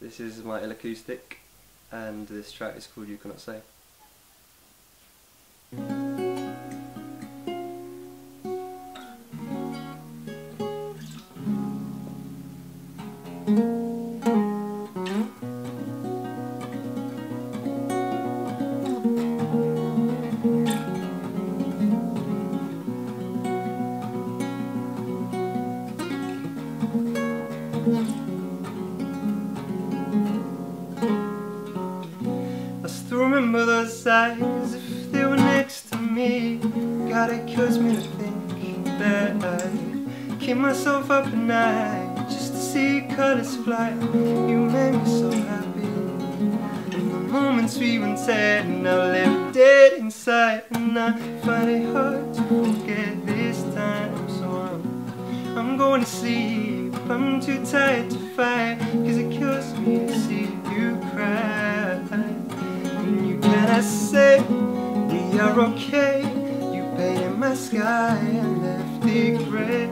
This is my ILLACOUSTIC, and this track is called You Cannot Say. Remember those eyes if they were next to me. God, it kills me to think that I keep myself up at night just to see colors fly. You made me so happy. And the moments we once had now left dead inside. And I find it hard to forget this time. So I'm, I'm going to sleep. I'm too tired to fight. Cause it kills me to see you cry. Cannot say we are okay. You painted my sky and left it gray.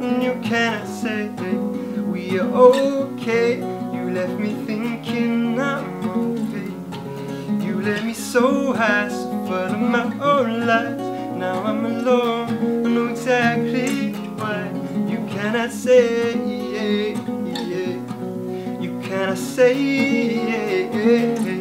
And you cannot say we are okay. You left me thinking I'm okay. You left me so high, so my own lies. Now I'm alone. I know exactly why. You cannot say yeah, yeah. You cannot say yeah. I'm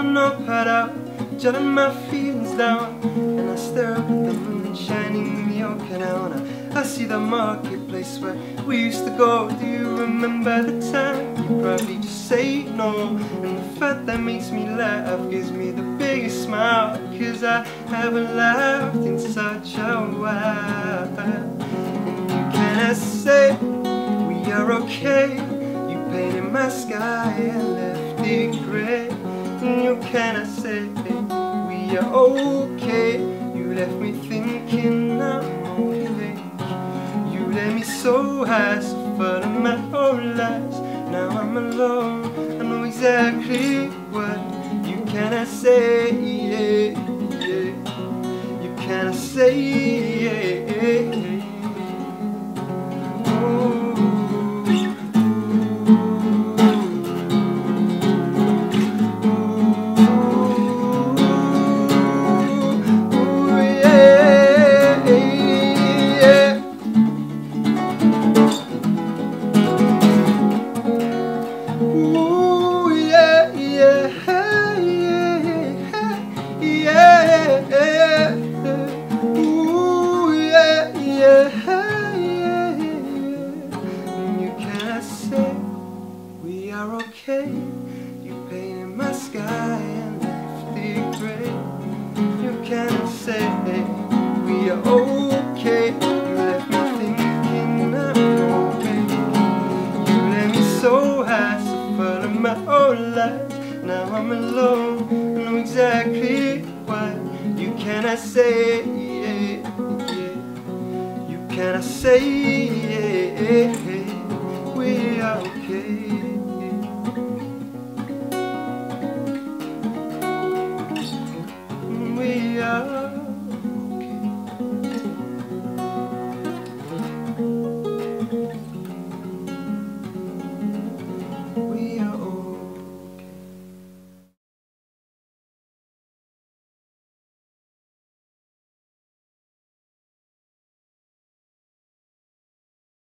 Got my notepad out, jotting my feelings down. And I stare up at the moon shining in old canal. And I, I see the marketplace where we used to go. Do you remember the time? You probably just say no. And the fact that makes me laugh gives me the biggest smile. Cause I haven't laughed in such a while. Can I say we are okay? You painted my sky and left it gray. And you cannot say we are okay. You left me thinking I'm okay. You left me so high, so full of my whole lies. Now I'm alone. I know exactly what you cannot say. Yeah, yeah. You cannot say. Know exactly why. You cannot say yeah, yeah. You cannot say yeah, we are okay.